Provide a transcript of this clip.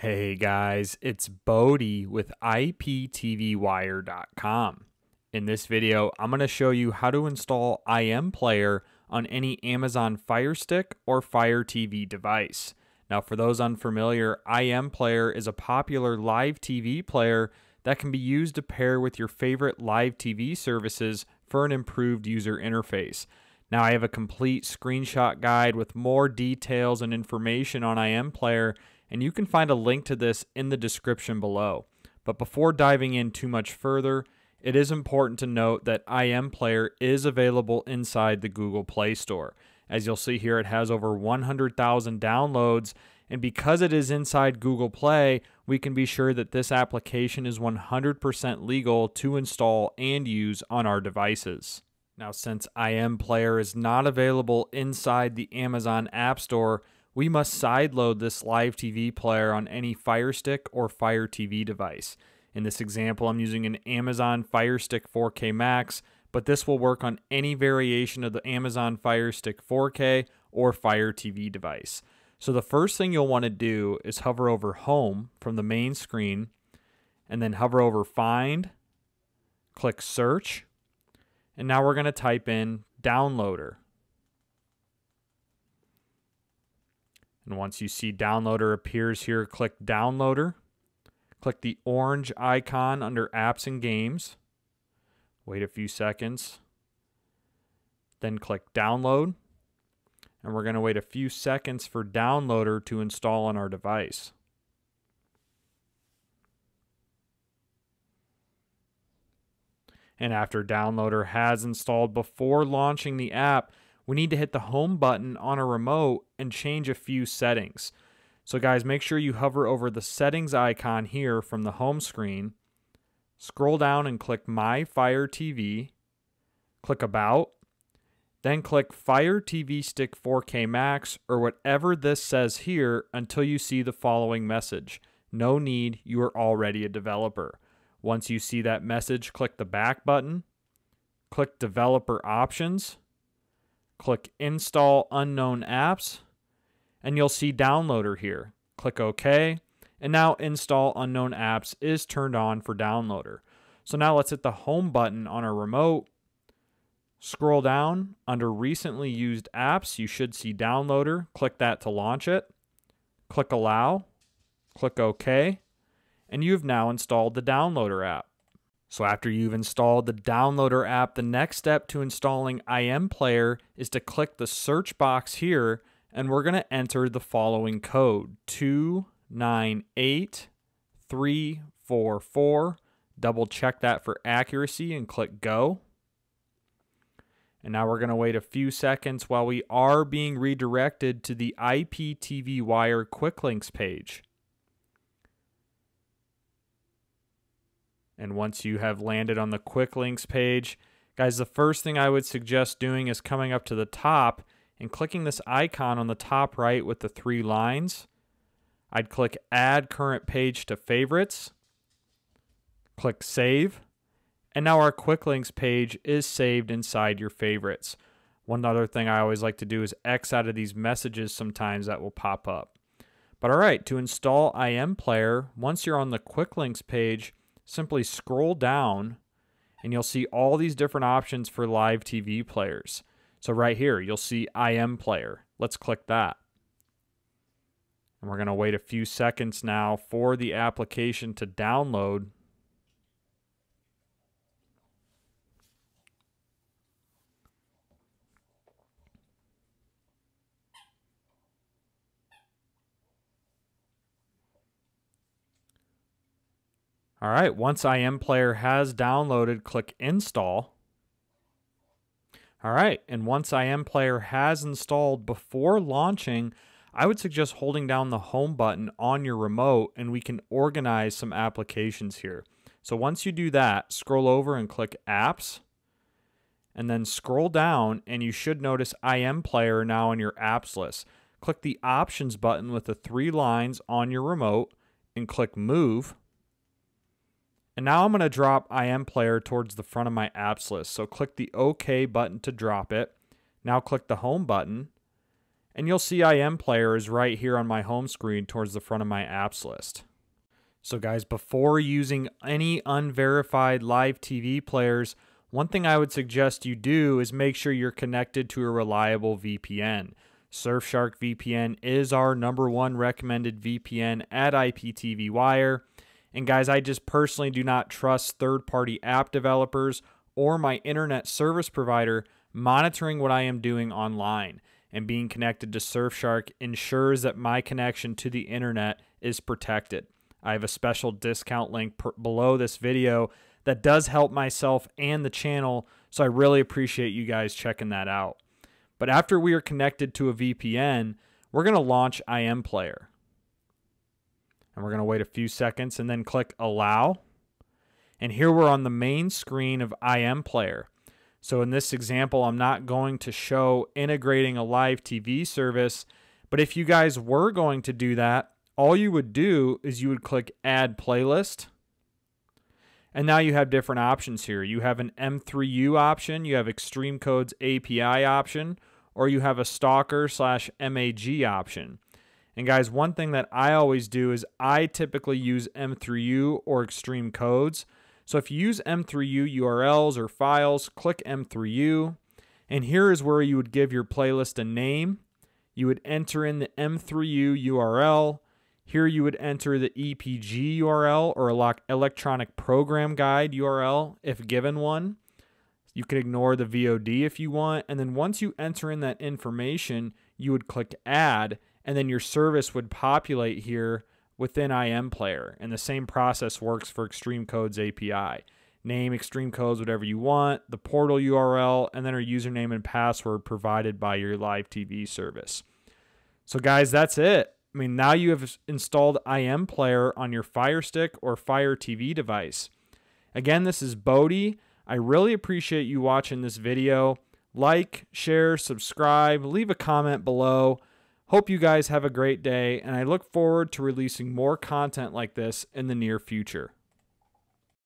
Hey guys, it's Bodhi with IPTVWire.com. In this video, I'm going to show you how to install IM Player on any Amazon Fire Stick or Fire TV device. Now, for those unfamiliar, IM Player is a popular live TV player that can be used to pair with your favorite live TV services for an improved user interface. Now, I have a complete screenshot guide with more details and information on IM Player and you can find a link to this in the description below. But before diving in too much further, it is important to note that IM Player is available inside the Google Play Store. As you'll see here, it has over 100,000 downloads, and because it is inside Google Play, we can be sure that this application is 100% legal to install and use on our devices. Now, since IM Player is not available inside the Amazon App Store, we must sideload this live TV player on any Fire Stick or Fire TV device. In this example, I'm using an Amazon Fire Stick 4K Max, but this will work on any variation of the Amazon Fire Stick 4K or Fire TV device. So the first thing you'll want to do is hover over Home from the main screen, and then hover over Find, click Search, and now we're going to type in Downloader. And once you see downloader appears here, click downloader. Click the orange icon under apps and games. Wait a few seconds. Then click download. And we're going to wait a few seconds for downloader to install on our device. And after downloader has installed before launching the app, we need to hit the home button on a remote and change a few settings. So guys, make sure you hover over the settings icon here from the home screen. Scroll down and click My Fire TV. Click About. Then click Fire TV Stick 4K Max or whatever this says here until you see the following message. No need, you are already a developer. Once you see that message, click the back button. Click Developer Options Click Install Unknown Apps, and you'll see Downloader here. Click OK, and now Install Unknown Apps is turned on for Downloader. So now let's hit the Home button on our remote. Scroll down under Recently Used Apps, you should see Downloader. Click that to launch it. Click Allow. Click OK, and you've now installed the Downloader app. So after you've installed the downloader app, the next step to installing IM Player is to click the search box here and we're going to enter the following code 298344. Double check that for accuracy and click go. And now we're going to wait a few seconds while we are being redirected to the IPTV Wire Quick Links page. And once you have landed on the quick links page, guys, the first thing I would suggest doing is coming up to the top and clicking this icon on the top right with the three lines. I'd click add current page to favorites, click save, and now our quick links page is saved inside your favorites. One other thing I always like to do is X out of these messages sometimes that will pop up. But all right, to install IM Player, once you're on the quick links page, simply scroll down and you'll see all these different options for live TV players. So right here, you'll see IM player. Let's click that. And we're going to wait a few seconds now for the application to download All right, once IM Player has downloaded, click Install. All right, and once IM Player has installed before launching, I would suggest holding down the home button on your remote and we can organize some applications here. So once you do that, scroll over and click Apps, and then scroll down and you should notice IM Player now on your apps list. Click the Options button with the three lines on your remote and click Move and now I'm going to drop IM Player towards the front of my apps list. So click the OK button to drop it. Now click the Home button. and you'll see IM Player is right here on my home screen towards the front of my apps list. So, guys, before using any unverified live TV players, one thing I would suggest you do is make sure you're connected to a reliable VPN. Surfshark VPN is our number one recommended VPN at IPTV Wire. And guys, I just personally do not trust third party app developers or my internet service provider monitoring what I am doing online. And being connected to Surfshark ensures that my connection to the internet is protected. I have a special discount link per- below this video that does help myself and the channel, so I really appreciate you guys checking that out. But after we are connected to a VPN, we're going to launch IM Player. And we're going to wait a few seconds and then click Allow. And here we're on the main screen of IM Player. So in this example, I'm not going to show integrating a live TV service, but if you guys were going to do that, all you would do is you would click Add Playlist. And now you have different options here. You have an M3U option, you have Xtream Codes API option, or you have a Stalker slash MAG option. And guys, one thing that I always do is I typically use M3U or Xtream Codes. So if you use M3U URLs or files, click M3U. And here is where you would give your playlist a name. You would enter in the M3U URL. Here you would enter the EPG URL or a electronic program guide URL if given one. You could ignore the VOD if you want. And then once you enter in that information, you would click add, and then your service would populate here within IM Player. And the same process works for Xtream Codes API. Name Xtream Codes whatever you want, the portal URL, and then our username and password provided by your live TV service. So, guys, that's it. I mean, now you have installed IM Player on your Fire Stick or Fire TV device. Again, this is Bodhi. I really appreciate you watching this video. Like, share, subscribe, leave a comment below. Hope you guys have a great day, and I look forward to releasing more content like this in the near future.